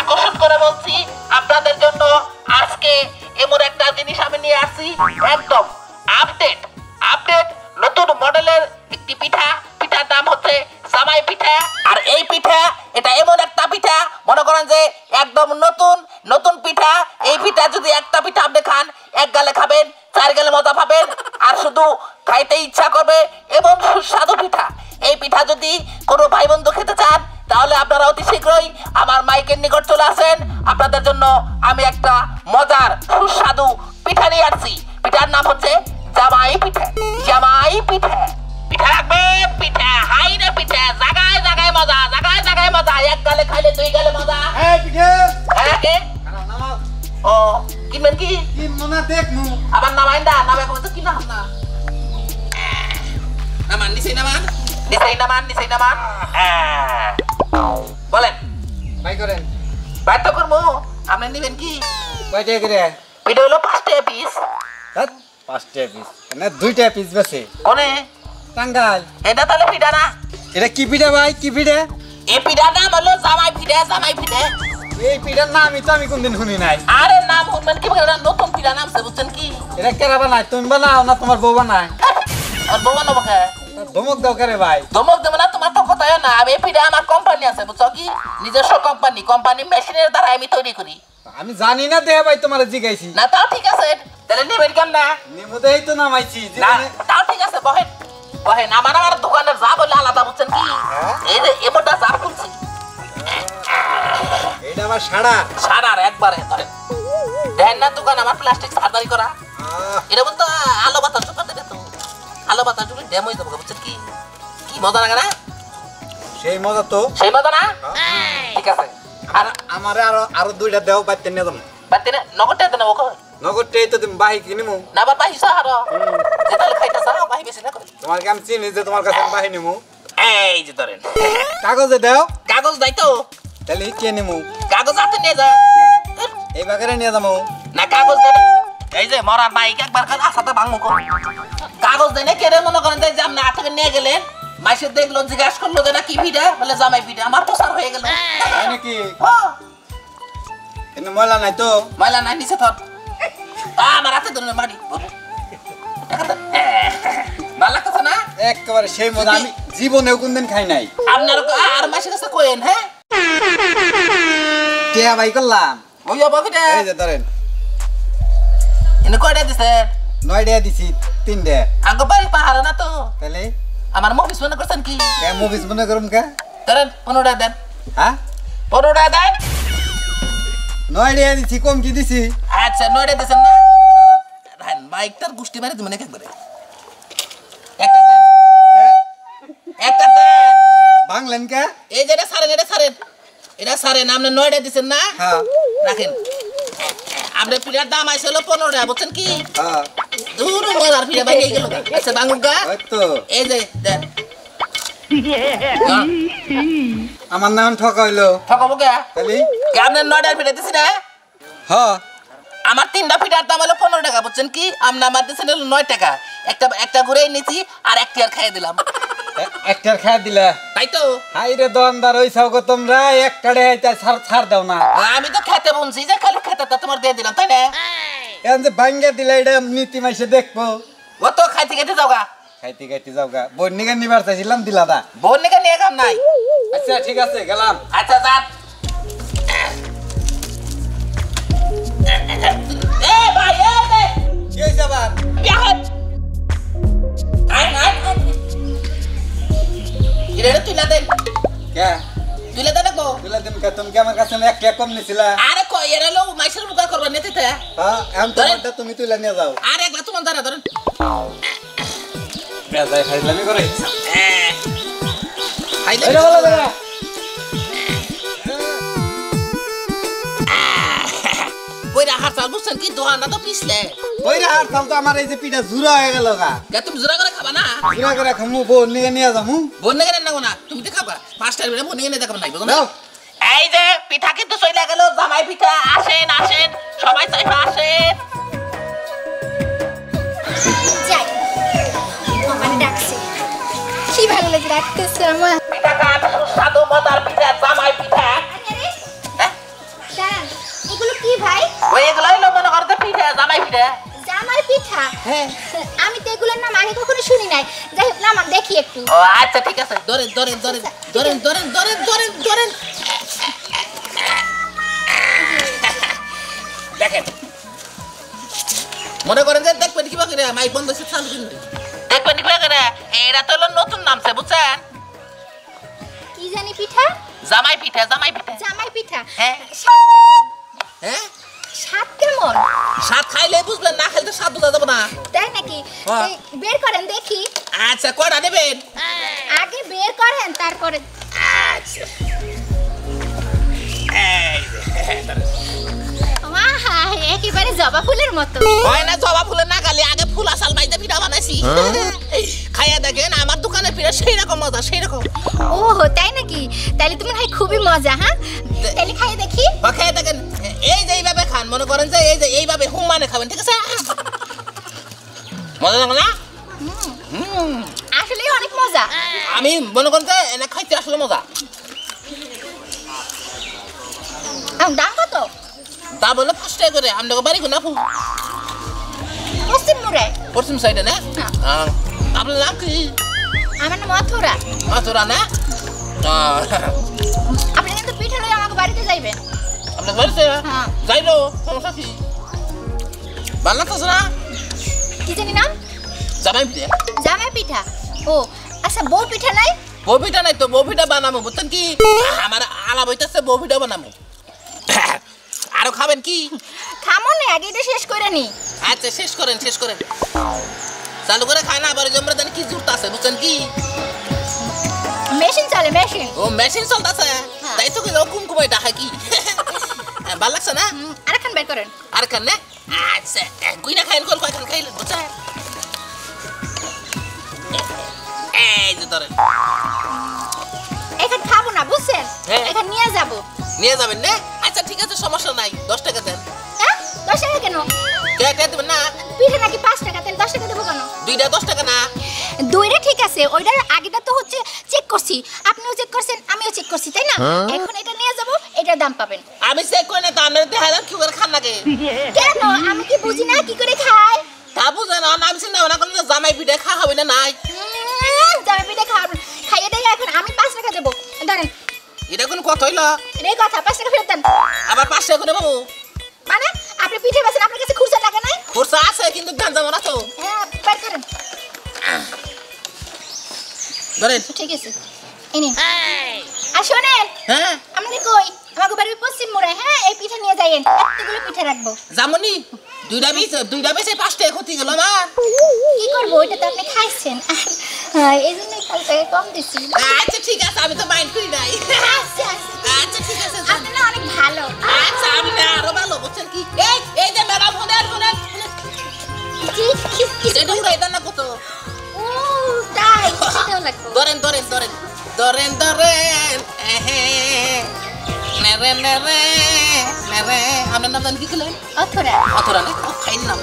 আকর্ষণ করে বলছি আপনাদের জন্য আজকে এমন একটা জিনিস আমি নিয়ে আসছি একদম আপডেট আপডেট নতুন মডেলের একটি পিঠা পিঠার নাম হচ্ছে জামাই পিঠা আর এই পিঠা এটা এমন একটা পিঠা মনে করেন যে একদম নতুন নতুন পিঠা এই পিঠা যদি একটা পিঠা আপনি খান এক গালে খাবেন চার গালে মজা পাবেন আর শুধু খাইতে ইচ্ছা করবে এবং সুস্বাদু পিঠা। এই পিঠা যদি কোনো ভাই বন্ধু খেতে চান তাহলে আপনারা অতি শীঘ্রই আমার মাইকের নিকট চলে আসেন। আপনাদের জন্য আমি একটা মজার সুস্বাদু পিঠা নিয়ে আসছি। পিঠার নাম হচ্ছে জামাই পিঠা। জামাই পিঠা। পিঠা রাখবে পিঠা হাই রে পিঠা। জাগায় জাগায় মজা জাগায় জাগায় মজা। এক গালে খাইলে দুই গালে মজা। এই পিঠে। হ্যাঁ কে ও কিনবেন কি কি মনে দেখ নু আবার নামাইন দা নামে কত কি নাম না নামান নিচে নামান নিচে নামান নিচে নামান বলেন ভাই করেন বাধ্য করব আপনি নিবেন কি কয়টা করে এটা হলো পাঁচটা পিস হাত পাঁচটা পিস না দুইটা পিস বেছে কোনে টাঙ্গাল এটা তাহলে পিঠা না এটা কি পিঠা ভাই কি পিঠা এই পিঠার নাম হলো জামাই পিঠা জামাই পিঠা এই পিঠার নাম আমি তো আমি কোনদিন শুনি নাই। আরে নাম শুনবেন কি বলে নতুন পিঠা নাম সে বুঝছেন কি? এটা কেরা বানায়? তুমি বানাও না তোমার বউ বানায়? আর বৌমা নেব কে? ধমক দাও করে ভাই। ধমক দেবো না তোমার তো কথাই না। আমি এই পিঠা আমার কোম্পানি আছে বুঝছ কি? নিজস্ব কোম্পানি কোম্পানি মেশিনের দ্বারা আমি তৈরি করি। আমি জানি না দেহ ভাই তোমার জিগাইছি। না তাও ঠিক আছে। তাহলে নেবেন কেন না নিমুদেই তো নামাইছি। না তাও ঠিক আছে বহেন। বহেন আমার আমার দোকানের যা বলে আলাদা বুঝছেন কি? এই যে এবারটা যা খুলছি। আমার সাড়া সারার একবারে ধরেন। দেন না দোকান আমার প্লাস্টিক সার্জারি করা? এটা বলতো আলো বাতাস ঢুকাতে দে তো। আলো বাতাস ঢুকলে ড্যাম হয়ে যাব বুঝছেন কি? কি মজা লাগে না? সেই মজা তো। সেই মজা না? ঠিক আছে। আর আমার আরও আরও দুইটা দেও বাইতে নিয়ে যাব। বাড়তে নগদটা দেন ওকে। নগদটাই তো তুমি বাহি কিনিমু না আবার বাহি সাহার যেতালে খাইতে সারা বাহি বেশি না করে। তোমার কি আমি চিনি যে তোমার কাছে বাহি নিমু। এই যে ধরেন। কাগজে দেও। কাগজ দাই তো। তাহলে কে নিমু কাগজ হাতে নিয়ে যা। এই বাগারে নিয়ে যাব না কাগজ দেন এই যে মরার বাইক একবার খান আসাতে ভাঙবো কর কাগজ দেনে কেড়ে মনে করেন যে আপনি আটকে নিয়ে গেলেন মাসে দেখল জিজ্ঞাসা করল যে না কি ভিড়ে বলে জামাই ভিড়ে আমার প্রচার হয়ে গেল। নাকি? কিন্তু ময়লা নাই তো? ময়লা নাই নিচে থর আ, আমার হাতে ধরে মারি। ভালো লাগতেছে না? একেবারে সেই মজা আমি জীবনেও কোনদিন খাই নাই। আপনার আর মাসের কাছে কোয়েন হ্যাঁ? টিয়া ভাই করলাম? ওই যাব কিটা এই যে ধরেন। এনে কয়টা দিছে? নয়টা দিছি তিনটে আঙ্গ বাড়ি পাহাড়ে না তো? তাহলে? আমার মুভিস মনে করছেন কি? মুভিস মনে করুম কে? ধরেন পনেরোটা দেন। হ্যাঁ? পনেরোটা দেন। নয়টা দিছি কম কি দিছি। আচ্ছা নয়টা দিয়েছেন না? রান বাইকটার গুষ্টি মারি তুমি নাকি একবারে একটা দেন কে? একটা দেন বাংলেন কে? এই যে এটা সারেন এটা সারেন। এটা সারেন আপনি নয়টা দিয়েছেন না? হ্যাঁ। রাখেন। আপনার পিলার দাম আছে হলো পনেরো টাকা বুঝছেন কি? হ্যাঁ। দূর মজার পিঠা গেল। আচ্ছা তো। এই যে দেন আমার নাম ঠকা হইল। ঠকাবো কে? তাহলে আপনার নয়টার পিঠা দিছি না? হ্যাঁ। আমার তিনটা পিঠার দাম হলো পনেরো টাকা বুঝছেন কি? আপনি আমার দিয়েছেন হলো নয় টাকা। একটা একটা ঘুরে নিয়েছি আর একটি আর খাইয়ে দিলাম। একটার খাই দিলা। তাই তো। হাই রে দোকানদার ওই সব তোমরা একটা রেহাইতে ছাড় ছাড় দাও না। আমি তো খেতে বলছি যে খালি খেতে তো তোমার দিয়ে দিলাম তাই না? এখন যে ভাঙ্গে দিলা এটা নীতি মাইসে দেখব। ও তো খাইতে খেতে যাওগা খাইতে খাইতে যাও গা। বন্যিকা নিবার চাইছিলাম দিলা দা বোন নিকে নিয়ে কাম নাই। আচ্ছা ঠিক আছে গেলাম। আচ্ছা যান এ ভাই এ রে কি হয়েছে আবার? তুমি কি আমার কাছে একটা কম নিছিলা? আরে কই এর লো মাইসের মুখা করবা নেতে তে হ্যাঁ এখন তোমারটা তুমি তুলে নিয়ে যাও। আরে একলা তোমার দাঁড়া ধরেন। বেজায় খাইলামি করে। খাইলে এটা বলো দাদা কইরা হার চাল বুঝছেন কি? দোহানা তো পিছলে। ওই রে আর তো আমার এই যে পিঠা জুরা হয়ে গেল গা। কে তুমি জোরা করে খাবা না? জুরা করে খামু বউ নিয়ে নিয়ে যামু। বোন নেগে না না? তুমি তো খাবা। পাঁচটার বেলা বোন নেগে না নাই না? দাও এই যে পিঠা কিন্তু চলে গেল জামাই পিঠা আসেন আসেন সবাই চাইবে আসেন। যাই আমার ডাকছে। কি ভালো লাগে ডাকতেছে আমার। পিঠা খান সুস্বাদু মজার পিঠা জামাই পিঠা। হ্যাঁ? এগুলো কি ভাই? ওই এগুলো হইল মনে করতে পিঠা জামাই পিঠা। জামার পিঠা? হ্যাঁ। আমি তো এগুলোর নাম আগে কখনো শুনি নাই। যাই হোক নাম দেখি একটু। ও আচ্ছা ঠিক আছে ধরেন ধরেন ধরেন ধরেন ধরেন ধরেন ধরেন ধরেন। মনে করেন যে দেখবেন কিবা করে মাইক বন্ধ হচ্ছে চালু কিন্তু দেখবেন কিবা করে এরা তো হলো নতুন নামছে বুঝছেন? কি জানি পিঠা? জামাই পিঠা জামাই পিঠা। জামাই পিঠা। হ্যাঁ। হ্যাঁ? স্বাদ কেমন? স্বাদ খাইলে বুঝবেন না খাইলে স্বাদ বোঝা যাবে না। তাই নাকি? হ্যাঁ। বের করেন দেখি। আচ্ছা কয়টা নেবেন? আগে বের করেন তারপরে আচ্ছা। জবা ফুলের মতো। হয় না জবা ফুলের না গালি আগে ফুল আসাল বাইতে পিঠা বানাইছি। খাইয়া দেখেন আমার দোকানে পিঠা সেই রকম মজা সেই রকম ও তাই নাকি? তাহলে তো মনে হয় খুবই মজা হ্যাঁ? তাহলে খাই দেখি। খাইয়া দেখেন। এই যে এইভাবে খান মনে করেন যে এই যে এইভাবে হুম মানে খাবেন ঠিক আছে? মজা লাগে না? হুম, আসলে অনেক মজা। আমি মনে করেন যে এনে খাইতে আসলে মজা। আম, দাম কত? তা বলে পাঁচ টাকা করে আপনাকে বাড়ি না ফুল পশ্চিম মুড়ে? পশ্চিম সাইডে না? আপনার নাম কি? আমার নাম অথরা মাথুরা না? আপনি কিন্তু পিঠে লয়ে আমাকে বাড়িতে যাইবেন। আপনার বাড়িতে? হ্যাঁ। যাইলো সমস্যা কি? ভালো লাগতেছে না? কি জানি নাম? জামাই পিঠে। জামাই পিঠা। ও আচ্ছা বউ পিঠা নাই? ববিটা নাই তো ববিটা বানাবো বুঝছেন কি? আমার আলাপ হইতেছে ববিটা বানাবো। আরও খাবেন কি? খামো না আগে এটা শেষ করে নি। আচ্ছা শেষ করেন শেষ করেন। চালু করে খায় না আবার জমরা জানি কি জুড়তে আছে বুঝছেন কি? মেশিন চলে মেশিন। ও মেশিন চলতেছে? তাই তো কি কুম কুমাই ডাকা কি? ভালো লাগছে না? আরেকখান বের করেন। আর খান না? আচ্ছা কুইনা খাইন কল কয়খান খাইলেন বুঝছেন? এই যে ধরেন। এখান খাব না বুঝছেন? হ্যাঁ। এখান নিয়ে যাব। নিয়ে যাবেন না। আচ্ছা ঠিক আছে সমস্যা নাই। দশ টাকা দেন। হ্যাঁ? দশ টাকা কেন? কে কে দেবেন? না। পিঠে নাকি পাঁচ টাকা? তাহলে দশ টাকা দেবো কেন? দুইটা দশ টাকা না। দুইটা ঠিক আছে ওইটার আগেটা তো হচ্ছে চেক করছি। আপনিও চেক করছেন আমিও চেক করছি তাই না? এখন এটা নিয়ে যাব এটার দাম পাবেন। আমি সে কই না তো আপনার দেখা যান কি করে খান লাগে কেন? আমি কি বুঝি না কি করে খাই? তা বুঝে না আমি চিন্তা ভাবনা করলে জামাই পিঠে খা হবে না নাই। জামাই পিঠে খাওয়াবেন এটা কোন কথা হইল? রে কথা পাঁচ টাকা ফেরত দেন। আবার পাঁচ টাকা করে পাবো মানে আপনি পিঠে বেছেন আপনার কাছে খুচরা টাকা নাই? খরচা আছে কিন্তু গান যাব না তো। হ্যাঁ বের করেন। ধরেন। ঠিক আছে। এই নিন। আর শোনেন হ্যাঁ? আমাদের কই? আমাকে বাড়ির পশ্চিম মোড়ে হ্যাঁ এই পিঠা নিয়ে যাইয়েন এতগুলো পিঠা রাখব। জামনি দুইটা বেশ দুইটা বেশে পাঁচ টাকা ক্ষতি গেল আমার। কি করব ওইটা তো আপনি খাইছেন। এই জন্যই কাল থেকে কম দিচ্ছি। আচ্ছা ঠিক আছে আমি তো মাইন্ড করি নাই। আচ্ছা আচ্ছা আচ্ছা ঠিক আছে যান। আপনি না অনেক ভালো। আচ্ছা আমি না আরও ভালো বুঝছেন কি? এই এই যে ম্যাডাম ফোনে আর ফোনে এটা উড়াই দেন না কত? ও তাই ধরেন ধরেন ধরেন। ধরেন ধরেন নেরে নেরে নেরে আপনার নাম জানি কি ছিলেন? অথরা। অথরা না? খাইন নাম।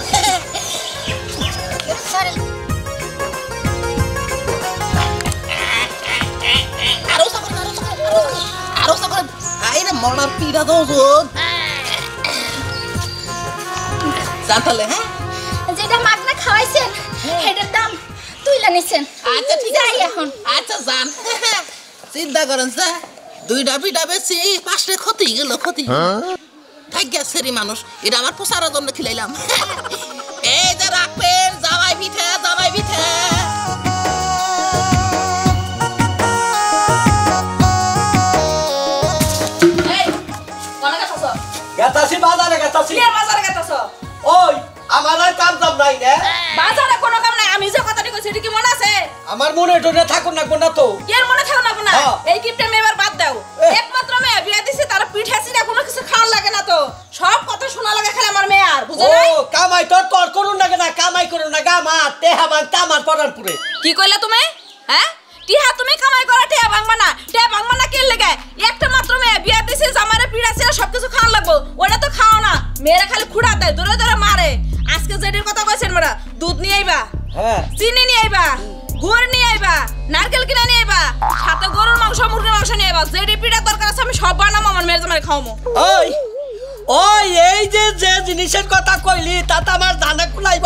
রে মরার পিড়া দোজন জানতালে হ্যাঁ যেটা মাগনা খাওয়াইছেন এটার দাম তুইলা নিছেন আচ্ছা ঠিক আছে এখন আচ্ছা যান চিন্তা করেন স্যার দুইটা পিঠা বেশি পাঁচটা ক্ষতি গেল ক্ষতি থাক গেছে মানুষ এটা আমার পোষার জন্য খিলাইলাম গেতাছি। কিয়ের বাজারে গেতাছ? ওই আমার আর কাম দাম নাই না। বাজারে কোনো কাম নাই আমি যে কথাটি কইছি এটা কি মনে আছে? আমার মনে টনে থাকুন না কোন না তো। এর মনে থাকো না না? হ্যাঁ। এই গিফটটা আমি এবার বাদ দাও। একমাত্র মেয়ে বিয়ে দিছে তার পিঠা সিনা কোনো কিছু খাওয়ার লাগে না তো। সব কথা শোনা লাগে খালি আমার মেয়ে আর বুঝো কামাই তোর তোর করুন না কেনা? কামাই করুন না গামা তেহা বাং কামার পরানপুরে। কি কইলা তুমি? খাওয়ামো ওই ওই এই যে যে জিনিসের কথা কইলি তাতে আমার দানা কুলাইব।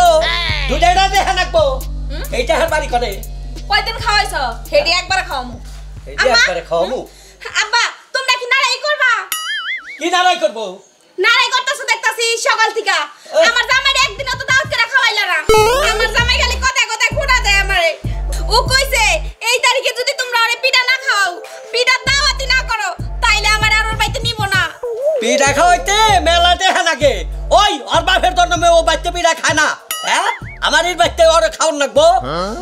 দুটাইটা দেখে রাখব এইটা হার বাড়ি করে কয়দিন খাওয়াইছ? হেডি একবার খাওয়ামো। এইটা একবারে খাওয়াবো আব্বা তোমরা কি নারাই করবা? কি নারাই করব? নারাই করতেছো দেখতাছি সকাল থেকে। আমার জামাই একদিনও তো দাওয়াত করে খাওয়াইলা না। আমার জামাই খালি কথায় কথায় খোঁড়া দেয় আমারে। ও কইছে এই তারিখে যদি তোমরা ওরে পিঠা না খাও পিঠার দাওয়াতি না করো পিঠা খাওয়াইতে মেলা দেখে নাকি ওই ওর বাপের জন্য ও বাচ্চা পিঠা খায় না। হ্যাঁ? আমার এই বাচ্চা ওর খাওয়ান লাগবো?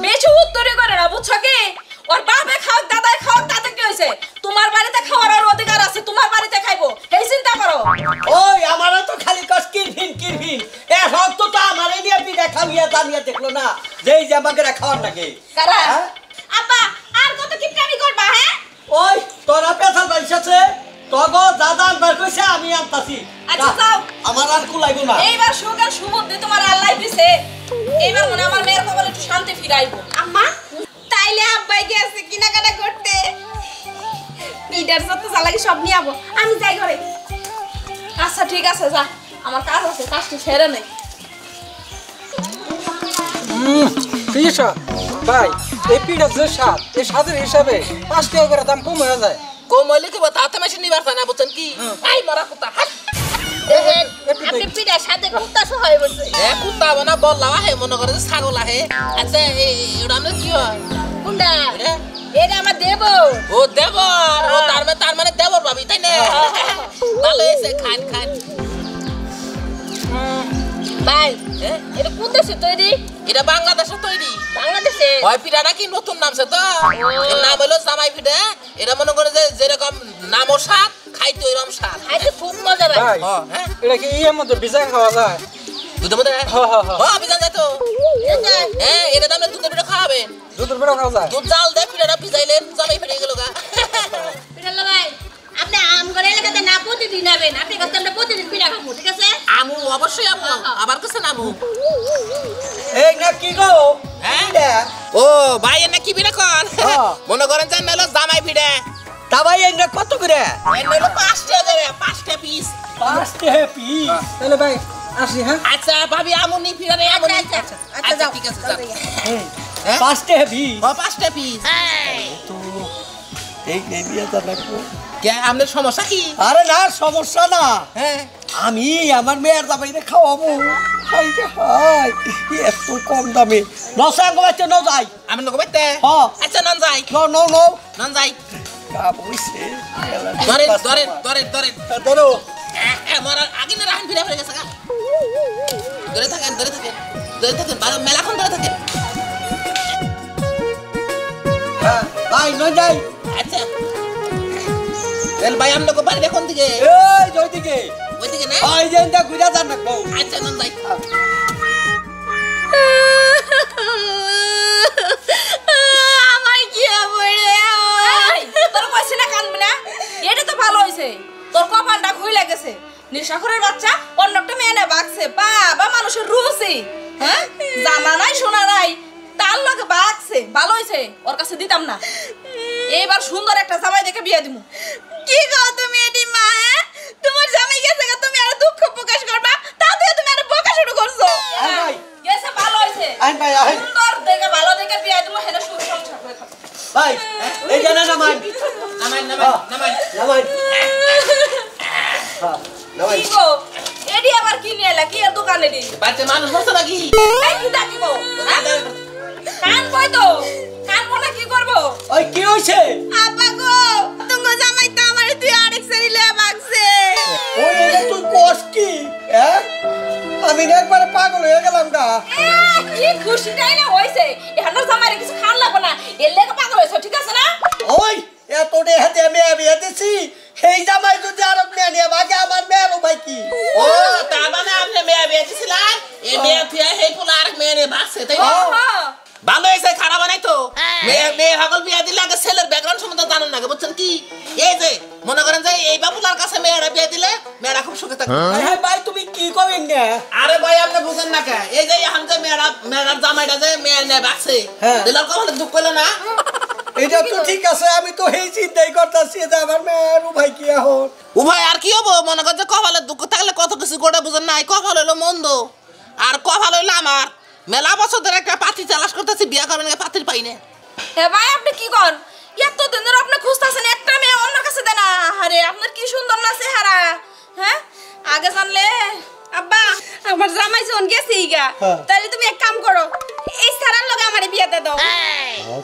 বেশি উত্তরই করে না বুঝছ কি? ওর বাপে খাও দাদাই খাও তাতে কি হয়েছে? তোমার বাড়িতে খাওয়ার আর অধিকার আছে তোমার বাড়িতে খাইবো। এই চিন্তা করো। ওই আমার তো খালি কস কিরফিন কিরফিন এ সব তো তো আমার নিয়ে পিঠা খাওয়িয়া জানিয়ে দেখল না যে এই যে আমাকে খাওয়ার নাকি কারা? আমি আনতাছি। আচ্ছা, যাও। আমার আর কুলাইবো না। এইবার সুবুদ্ধি তোমার আল্লাহ দিছে এইবার মনে আমার মেয়ের একটু শান্তি ফিরাইবো। আম্মা তাইলে আব্বাই গেছে কেনাকাটা করতে। পিটার যত চালাকি সব নিয়ে আবো। আমি যাই ঘরে। আচ্ছা ঠিক আছে যা। আমার কাজ আছে কাজটা সেরে নেই ভাই এই পিঠা যে স্বাদ এই স্বাদের হিসাবে পাঁচ টাকা করে দাম কম হয়ে যায় কোমলে কি তাতে মেশিন নিবার না বুঝছেন কি? এই মরা কুত্তা হাট দেখেন আপনি পিঠার সাথে কুত্তা সহ হয়ে বসে। এ কুত্তা বানা বললাম আহে মনে করে যে ছাগল আহে আচ্ছা এই এটা আমরা কি হয়? এটা? আমার দেব ও ও তার মানে তার মানে দেবর ভাবি তাই না? ভালো হয়েছে খান খান। ভাই? এটা কোন দেশে তৈরি? এটা বাংলাদেশে তৈরি। হয় পিঠাটা কি নতুন নামছে তো? নাম হলো জামাই পিঠা এটা মনে করে যে যেরকম নামও স্বাদ খাইতে ওইরকম স্বাদ খাইতে খুব মজা লাগে হ্যাঁ। এটা কি ইয়ের খাওয়া যায়? দুধের মধ্যে? হ্যাঁ, হ্যাঁ, হ্যাঁ। হ্যাঁ বিজান তো। হ্যাঁ এটা দামে দুধের পিঠা খাওয়াবেন দুধের বেড়া খাওয়া যায়? দুধ জাল দিয়ে পিঠাটা ভিজাইলেন জামাই ফেটে গেল গা। পিঠাল্লা ভাই আপনি আম করে এলাকাতে না প্রতিদিন আবেন। আপনি কাছে আমরা প্রতিদিন পিঠা খাব ঠিক আছে? আমু অবশ্যই আমু। আবার কাছে এই না কি গো? ও ভাই এনে কি কর? হ্যাঁ। মনে করেন যে নাইলো জামাই পিঠা তা ভাই কত করে? এর নাইলো পাঁচটা করে পাঁচটা পিস পাঁচটা পিস তাহলে ভাই আসি হ্যাঁ? আচ্ছা ভাবি আমুন নি পিঠা নেই আচ্ছা, আচ্ছা, আচ্ছা ঠিক আছে যাও। হ্যাঁ? পাঁচটা পিস ও পাঁচটা পিস এই। এই নিয়ে যা রাখব কে আপনার সমস্যা কি? আরে না সমস্যা না। হ্যাঁ। আমি আমার মেয়ের দাবাইরে খাওয়াবো। হাই রে হাই এত কম দামে। নশো আঙ্গ বাচ্চা ন যাই। আমি লোক বাইতে হ্যাঁ। আচ্ছা নন যাই। ন ন ন নন যাই। বইছে ধরেন ধরেন ধরেন ধরেন। ধরো। মরার আগে না রাহান ফিরে ফিরে গেছে গা। ধরে থাকেন ধরে থাকেন ধরে মেলাক্ষণ ধরে থাকেন। হ্যাঁ, ভাই ন যাই। আচ্ছা। তাহলে ভাই আমরা বাড়ি এখন দিকে এই দিকে ওই দিকে না? ওই যে ঘুরে যান রাখব আচ্ছা নন খাব ভাই এই জানা নামাই। নামাই নামাই নামাই। নামাই। হ্যাঁ, কি গো? এডি আবার কি নিয়ে এলা? কি এর দোকানে দি বাচ্চা মানুষ বসে নাকি? এই কি ডাকিব কান কই তো? কান বলে কি করব? ওই কি হইছে? আব্বা গো তুমি জামাই তো আমার তুই আরেক সারি লয়ে বাগছে ওই তুই কোস কি? হ্যাঁ? আমি না একবারে পাগল হয়ে গেলাম না কি খুশিটাই না হইছে এখানে জামাইরে কিছু খান লাগবে না। এর লেগে পাগল হইছো ঠিক আছে না? ওই এত হাতে মেয়ে বিয়ে দিছি সেই জামাই যদি আরও মেয়ে নিয়ে বাগে আমার মেয়েরও ভাই কি? ও তার মানে আপনি মেয়ে বিয়ে দিছিলেন এই মেয়ে থিয়া সেই পোলা আরেক মেয়ে নিয়ে ভাগছে তাই না? হ্যাঁ ভালো হয়েছে খারাপ নাই তো? মেয়ে মেয়ে সকল বিয়ে দিলে আগে ছেলের ব্যাকগ্রাউন্ড সম্বন্ধে জানেন না বুঝছেন কি? এই যে মনে করেন যে এই বাবুলার কাছে মেয়েরা বিয়ে দিলে মেয়েরা খুব সুখে থাকে হ্যাঁ ভাই তুমি না। আরে ভাই আপনি বুঝেন না কে? এই যে এখন মেয়েরা মেয়েরার জামাইটা যে মেয়ের নিয়ে বাগছে হ্যাঁ। দিলার কখনো দুঃখ পেল না? এটা তো ঠিক আছে আমি তো সেই চিন্তাই করতেছি যে আমার মেয়ের ভাই কি এখন? উভয় আর কি হব? মনে করছে কপালের দুঃখ থাকলে কত কিছু গোটা বুঝেন নাই কপাল হইল মন্দ। আর কপাল হইল আমার। মেলা বছর ধরে একটা পাত্রী চালাস করতেছি বিয়া করবেন পাত্রী পাই না। হে ভাই আপনি কি কর? এত দিন ধরে আপনি খুঁজতেছেন একটা মেয়ে অন্য কাছে দেন? আরে আপনার কি সুন্দর না চেহারা? হ্যাঁ? আগে জানলে আব্বা আমার জামাই জন গেছে ইগা হ্যাঁ। তাহলে তুমি এক কাম করো এই সারার লগে আমারে বিয়াতে দাও।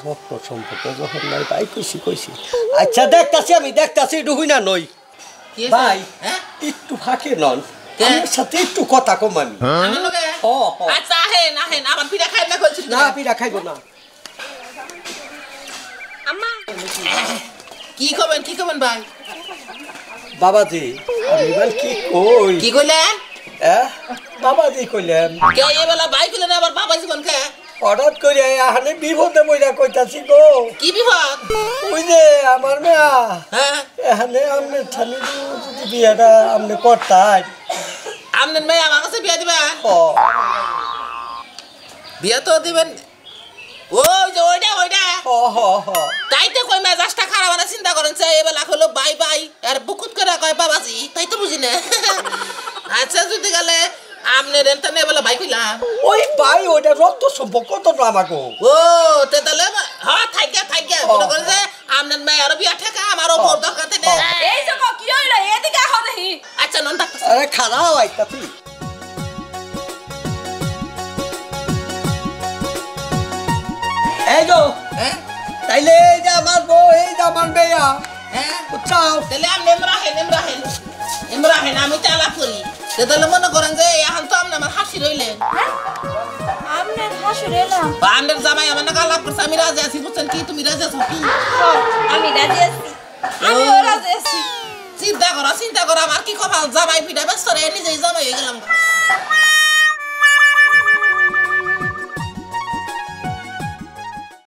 রক্ত সম্পর্ক যখন নাই তাই কইছি কইছি। আচ্ছা দেখতাছি আমি দেখতাছি ডুবি না নই। ভাই হ্যাঁ? একটু ফাঁকে নন। কে? আমার সাথে একটু কথা কম আমি। আমার লগে? হ, হ। আচ্ছা আহেন আহেন আমার পিঠা খাই না কইছিস না পিঠা খাইব না। আম্মা। কি করবেন কি করবেন ভাই? বাবাজি আমি এবার কি কই? কি কইলেন? এহ, বাবাজি কইলেন। কে এই বেলা ভাই কইলেন আবার বাবা জীবন কে? হঠাৎ করে আহানে বিপদে মইরা কইতাছি গো। কি বিপদ? ওই যে আমার মেয়া। হ্যাঁ। এখানে আমনে থানি যদি বিয়েটা আমনে করতাই। আমনে মেয়ে আমার কাছে বিয়া দিবা? ও। বিয়া তো দিবেন ওই যে ওইটা ওইটা হ হ হ। তাই তো কই মেজাজটা খারাপ মানে চিন্তা করেন যে এবেলা হলো বাই বাই আর বুকুত করে কয় বাবাজি তাই তো বুঝি না। আচ্ছা যদি গেলে আপনি রেন্টা নিয়ে এবেলা ভাই কইলাম। ওই ভাই ওইটা রক্ত সম্পর্ক তো আমাকে ও তে তাহলে হ্যাঁ থাইকা থাইকা মনে করে যে আপনার মেয়ে আরও বিয়া ঠেকা আমারও বোর দরকার থেকে এই যে কি হইল? এদিকে আচ্ছা নন ডাক্তার। আরে খারাপ আইতাছি। এই গো। হ্যাঁ? তাইলে এই যে আমার বউ এই যে আমার মেয়া। হ্যাঁ? বুঝছাও? তাহলে আপনি এমরাহেন এমরাহেন এমরাহেন আমি চালা করি। তাহলে মনে করেন যে এখন তো আপনি আমার হাসি রইলেন আপনার হাসুরে এলাম বান্ডের জামাই আমার করছে আমি রাজি আছি বুঝছেন কি? তুমি রাজি আছো কি? আমি রাজি আছি। আমি রাজি আছি। চিন্তা করো চিন্তা করো আমার কি কপাল? জামাই পিঠা ব্যস্ত রে নিজেই জামাই হয়ে গেলাম।